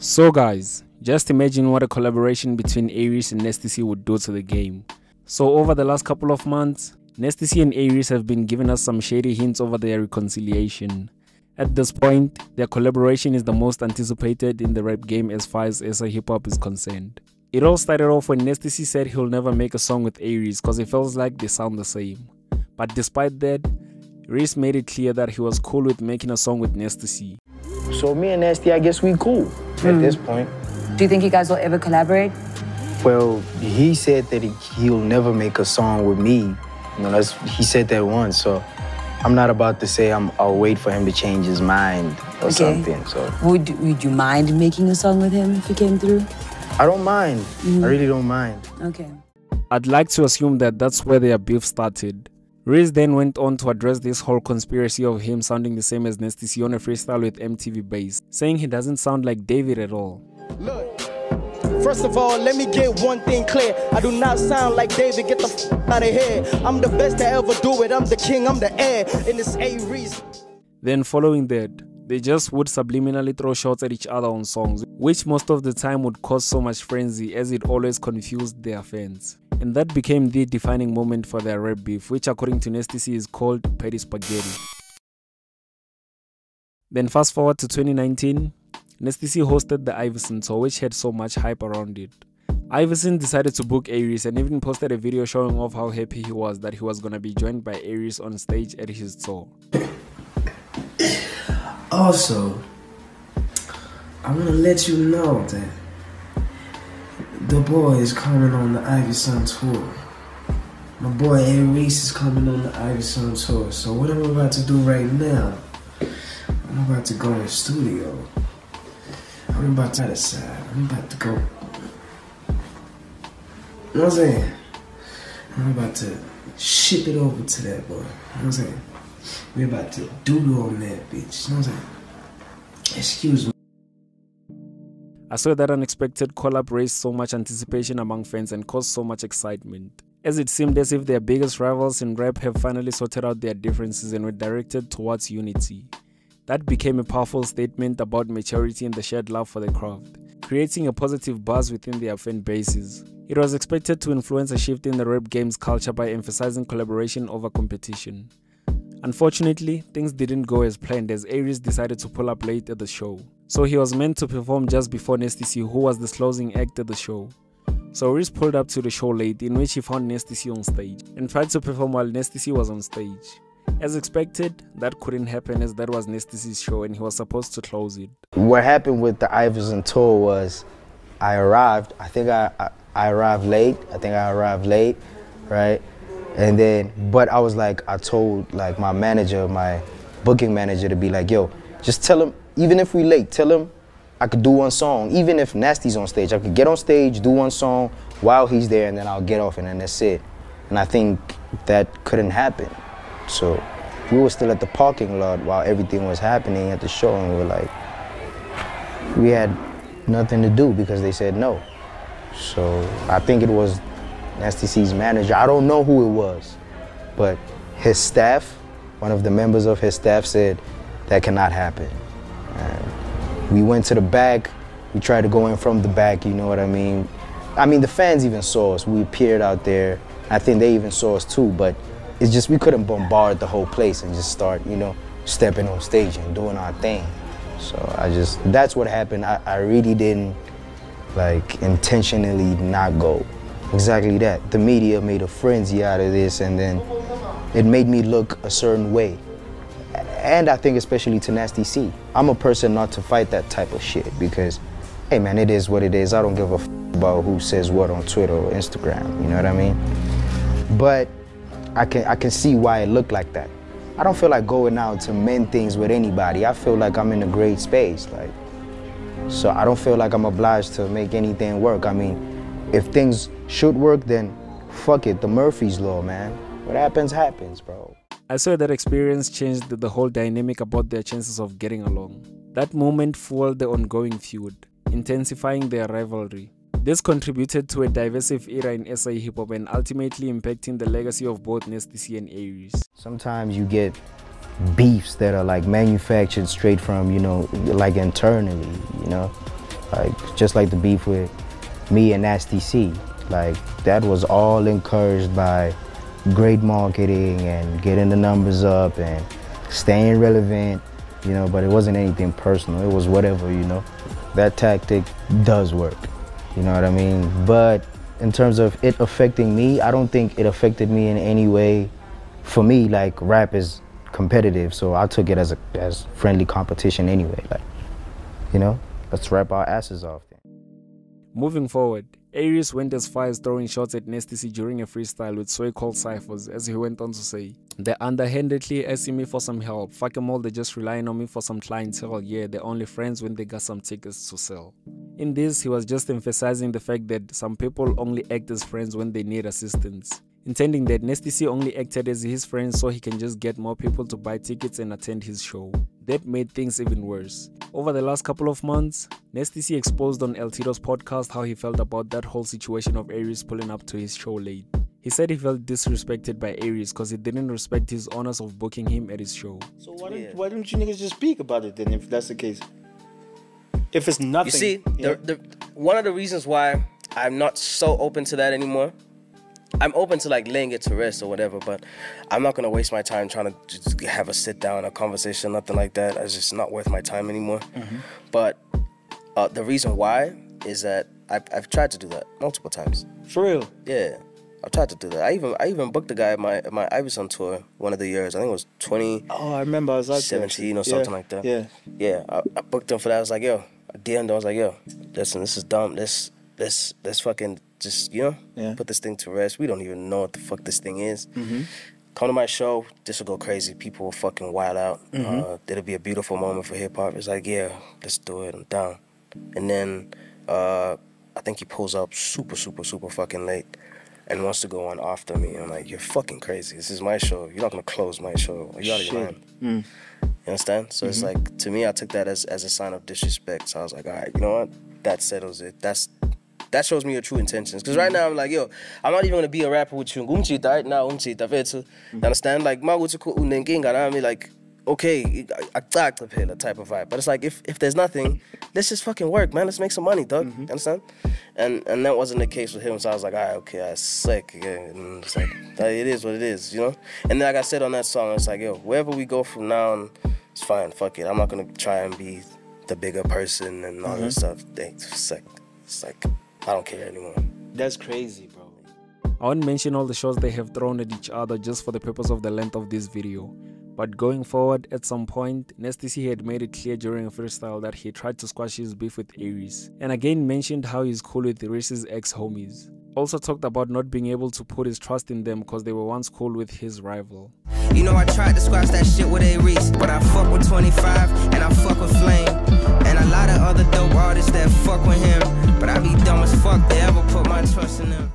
So guys, just imagine what a collaboration between A-Reece and Nasty C would do to the game. So over the last couple of months, Nasty C and A-Reece have been giving us some shady hints over their reconciliation. At this point, their collaboration is the most anticipated in the rap game as far as SA hip hop is concerned. It all started off when Nasty C said he'll never make a song with A-Reece cause it feels like they sound the same. But despite that, Reece made it clear that he was cool with making a song with Nasty C. So me and Nasty, I guess we cool mm. at hmm. this point. Do you think you guys will ever collaborate? Well, he said that he, will never make a song with me. You know, that's he said that once. So I'm not about to say i will wait for him to change his mind or okay. something. So would would you mind making a song with him if he came through? I don't mind. Mm. I really don't mind. Okay. I'd like to assume that that's where their beef started. Reece then went on to address this whole conspiracy of him sounding the same as Nasty C on a freestyle with MTV Base, saying he doesn't sound like David at all. Look, first of all, let me get one thing clear. I do not sound like David, get the f out of here. I'm the best to ever do it, I'm the king, I'm the heir, and it's a reason. Then following that, they just would subliminally throw shots at each other on songs, which most of the time would cause so much frenzy as it always confused their fans. And that became the defining moment for their red beef, which according to Nasty C is called Petty Spaghetti. Then fast forward to 2019, Nasty C hosted the Ivyson tour which had so much hype around it. Ivyson decided to book A-Reece and even posted a video showing off how happy he was that he was gonna be joined by A-Reece on stage at his tour. Also, I want to let you know that the boy is coming on the Ivyson tour. My boy A-Reece is coming on the Ivyson tour. So what am I'm about to do right now, I'm about to go in the studio. I'm about to decide. I'm about to go. You know what I'm saying? I'm about to ship it over to that boy. You know what I'm saying? We're about to doodle on that bitch. You know what I'm saying? Excuse me. I saw that unexpected raised so much anticipation among fans and caused so much excitement, as it seemed as if their biggest rivals in rap have finally sorted out their differences and were directed towards unity. That became a powerful statement about maturity and the shared love for the craft, creating a positive buzz within their fan bases. It was expected to influence a shift in the rap game's culture by emphasizing collaboration over competition. Unfortunately, things didn't go as planned as A-Reece decided to pull up late at the show. So he was meant to perform just before Nasty C who was the closing act at the show. So A-Reece pulled up to the show late in which he found Nasty C on stage and tried to perform while Nasty C was on stage. As expected, that couldn't happen as that was Nasty C's show and he was supposed to close it. What happened with the Ivyson tour was I arrived, I think I, I, I arrived late, I think I arrived late, right? And then, but I was like, I told like my manager, my booking manager to be like, yo, just tell him, even if we late, tell him I could do one song. Even if Nasty's on stage, I could get on stage, do one song while he's there, and then I'll get off, and then that's it. And I think that couldn't happen. So we were still at the parking lot while everything was happening at the show, and we were like, we had nothing to do because they said no. So I think it was Nasty C's manager. I don't know who it was, but his staff, one of the members of his staff said that cannot happen. And we went to the back. We tried to go in from the back, you know what I mean? I mean, the fans even saw us. We appeared out there. I think they even saw us too, but it's just we couldn't bombard the whole place and just start, you know, stepping on stage and doing our thing. So I just, that's what happened. I, I really didn't like intentionally not go. Exactly that. The media made a frenzy out of this and then it made me look a certain way. And I think especially to Nasty C. I'm a person not to fight that type of shit because, hey man, it is what it is. I don't give a f about who says what on Twitter or Instagram, you know what I mean? But I can, I can see why it looked like that. I don't feel like going out to mend things with anybody. I feel like I'm in a great space. Like, so I don't feel like I'm obliged to make anything work. I mean, if things should work, then fuck it, the Murphy's Law, man. What happens, happens, bro. I saw that experience changed the whole dynamic about their chances of getting along. That moment fueled the ongoing feud, intensifying their rivalry. This contributed to a divisive era in SA hip hop and ultimately impacting the legacy of both Nasty C and A-Reece. Sometimes you get beefs that are like manufactured straight from, you know, like internally, you know. Like just like the beef with me and Nasty C. Like that was all encouraged by great marketing and getting the numbers up and staying relevant, you know, but it wasn't anything personal. It was whatever, you know. That tactic does work. You know what I mean? But in terms of it affecting me, I don't think it affected me in any way. For me, like rap is competitive, so I took it as a as friendly competition anyway. Like, you know, let's rap our asses off. Then. Moving forward, A-Reece went as far as throwing shots at Nasty C during a freestyle with so called ciphers, as he went on to say, They're underhandedly asking me for some help. Fuck them all, they're just relying on me for some clientele. Yeah, they're only friends when they got some tickets to sell. In this, he was just emphasizing the fact that some people only act as friends when they need assistance intending that Nasty C only acted as his friend so he can just get more people to buy tickets and attend his show. That made things even worse. Over the last couple of months, Nasty C exposed on El Tito's podcast how he felt about that whole situation of A-Reece pulling up to his show late. He said he felt disrespected by A-Reece because he didn't respect his honors of booking him at his show. So why don't, why don't you niggas just speak about it then if that's the case? If it's nothing. You see, the, the, one of the reasons why I'm not so open to that anymore I'm open to like laying it to rest or whatever, but I'm not gonna waste my time trying to just have a sit down, a conversation, nothing like that. It's just not worth my time anymore. Mm-hmm. But uh, the reason why is that I've, I've tried to do that multiple times. For real? Yeah, I've tried to do that. I even I even booked a guy at my my Ivyson tour one of the years. I think it was 20. Oh, I remember. I was like 17 or something yeah. like that. Yeah. Yeah, I, I, booked him for that. I was like, yo, I DM'd him. I was like, yo, listen, this is dumb. This let's let's fucking just you know yeah. put this thing to rest. We don't even know what the fuck this thing is. Mm-hmm. Come to my show. This will go crazy. People will fucking wild out. Mm-hmm. Uh, it'll be a beautiful moment for hip hop. It's like yeah, let's do it. I'm down. And then uh, I think he pulls up super super super fucking late. And wants to go on after me. I'm like, you're fucking crazy. This is my show. You're not gonna close my show. You out of your mind. Mm. You understand? So mm-hmm. it's like to me, I took that as, as a sign of disrespect. So I was like, all right, you know what? That settles it. That's that shows me your true intentions. Because right now I'm like, yo, I'm not even gonna be a rapper with you. Ngumchita right now, umchita fethu. You understand? Like makuthi unenkinga nami like okay, acacaphe phela type of vibe. But it's like if if there's nothing, let's just fucking work, man. Let's make some money, dog. Mm-hmm. Understand? And and that wasn't the case with him. So I was like, all right, okay, I sick. Yeah. And it's like it is what it is, you know. And then like I said on that song, it's like, yo, wherever we go from now on, it's fine. Fuck it. I'm not gonna try and be the bigger person and all mm-hmm. that stuff. It's like, it's like I don't care anymore. That's crazy, bro. I won't mention all the shots they have thrown at each other just for the purpose of the length of this video. But going forward, at some point, Nasty C had made it clear during a freestyle that he tried to squash his beef with A-Reece, and again mentioned how he's cool with Reece's ex-homies. Also talked about not being able to put his trust in them because they were once cool with his rival. You know I tried to squash that shit with A-Reece, but I fuck with 25 and I fuck with Flame. And a lot of other dope artists that fuck with him, but I be dumb as fuck to ever put my trust in them.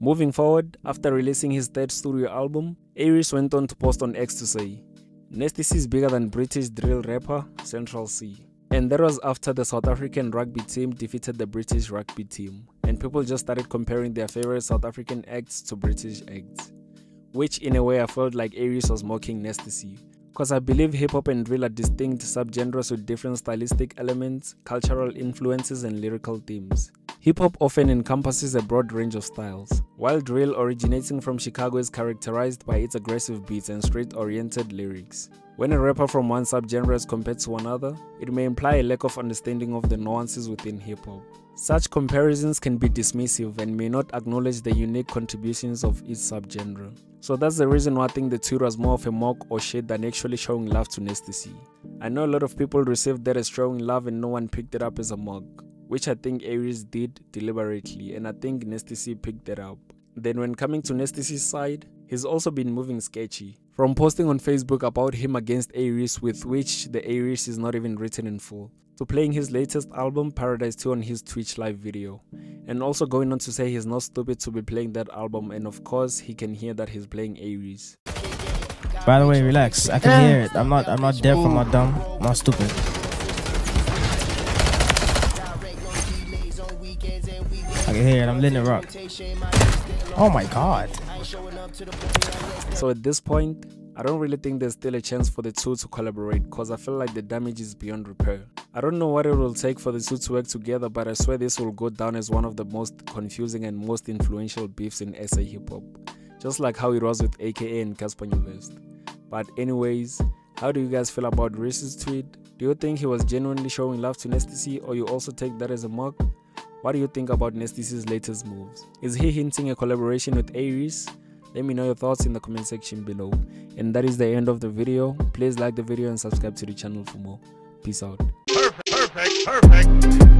Moving forward, after releasing his third studio album, A-Reece went on to post on X to say, Nasty is bigger than British drill rapper Central Cee. And that was after the South African rugby team defeated the British rugby team, and people just started comparing their favorite South African acts to British acts. Which, in a way, I felt like A-Reece was mocking Nasty C. Because I believe hip hop and drill are distinct subgenres with different stylistic elements, cultural influences, and lyrical themes. Hip hop often encompasses a broad range of styles, while drill originating from Chicago is characterized by its aggressive beats and street oriented lyrics. When a rapper from one subgenre is compared to another, it may imply a lack of understanding of the nuances within hip hop. Such comparisons can be dismissive and may not acknowledge the unique contributions of each subgenre. So that's the reason why I think the tweet was more of a mock or shade than actually showing love to Nasty C. I know a lot of people received that as showing love and no one picked it up as a mock which I think A-Reece did deliberately, and I think Nasty C picked that up. Then, when coming to Nasty C's side, he's also been moving sketchy. From posting on Facebook about him against A-Reece, with which the A-Reece is not even written in full, to playing his latest album, Paradise 2, on his Twitch live video, and also going on to say he's not stupid to be playing that album, and of course, he can hear that he's playing A-Reece. By the way, relax. I can hear it. I'm not. I'm not deaf. I'm not dumb. I'm not stupid. Hear it. I'm letting it rock. Oh my god. So at this point, I don't really think there's still a chance for the two to collaborate cause I feel like the damage is beyond repair. I don't know what it will take for the two to work together but I swear this will go down as one of the most confusing and most influential beefs in SA hip hop. Just like how it was with AKA and Cassper Nyovest. But anyways, how do you guys feel about Reece's tweet? Do you think he was genuinely showing love to Nasty C or you also take that as a mock? What do you think about Nasty latest moves? Is he hinting a collaboration with A-Reece? Let me know your thoughts in the comment section below. And that is the end of the video. Please like the video and subscribe to the channel for more. Peace out. Perfect, perfect, perfect.